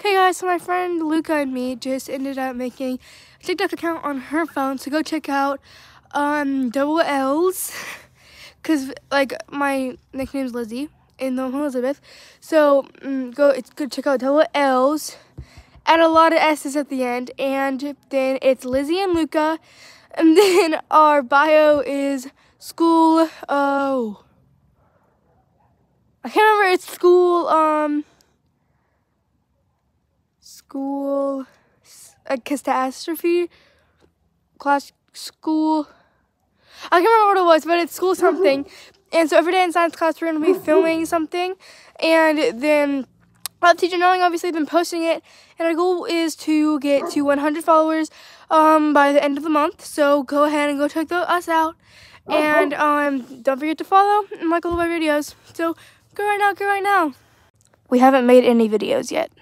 Okay guys, so my friend Luca and me just ended up making a TikTok account on her phone, so go check out um double L's. Cuz like my nickname's Lizzie and the Elizabeth. So um, go it's check out double L's. And a lot of S's at the end and then it's Lizzie and Luca. And then our bio is school oh. I can't remember it's school um school a catastrophe class school. I can't remember what it was, but it's school something. and so every day in science class we're gonna be filming something. And then our teacher knowing obviously been posting it. And our goal is to get to 100 followers um, by the end of the month. So go ahead and go check the, us out. And um, don't forget to follow and like all of our videos. So go right now go right now. We haven't made any videos yet